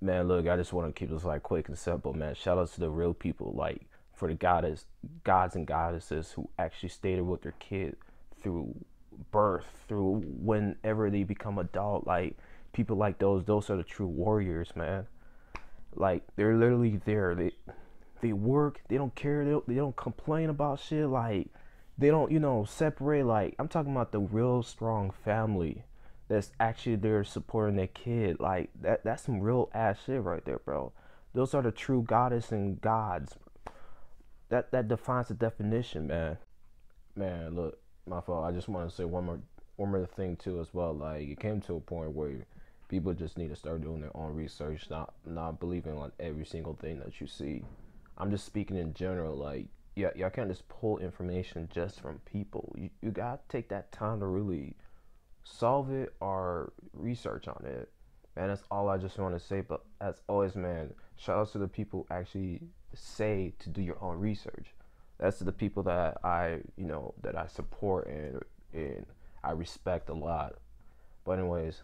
man, look, I just want to keep this like quick and simple, man. Shout out to the real people, like for the goddess, gods and goddesses who actually stayed with their kid through birth, through whenever they become adult. Like people like those, those are the true warriors, man. Like they're literally there. They they work. They don't care. They don't, they don't complain about shit. Like they don't, you know, separate. Like I'm talking about the real strong family that's actually there supporting their kid. Like that that's some real ass shit right there, bro. Those are the true goddess and gods. That that defines the definition, man. Man, look, my fault. I just want to say one more one more thing too as well. Like it came to a point where people just need to start doing their own research, not not believing on every single thing that you see. I'm just speaking in general, like yeah, y'all can't just pull information just from people. You you gotta take that time to really solve it or research on it. And that's all I just want to say. But as always, man, shout out to the people actually say to do your own research. That's the people that I, you know, that I support and and I respect a lot. But anyways,